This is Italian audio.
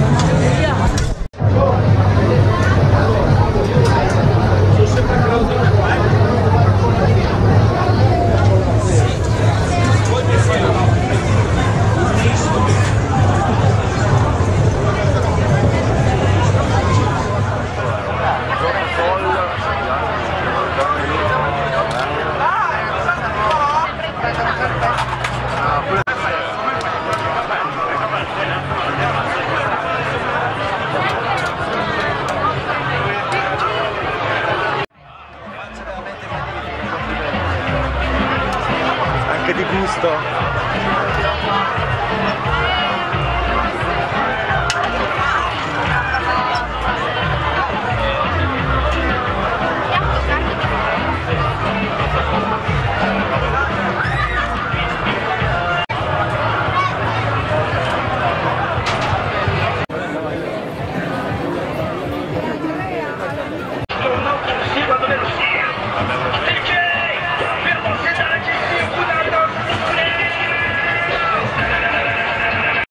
Yeah. Anche di gusto.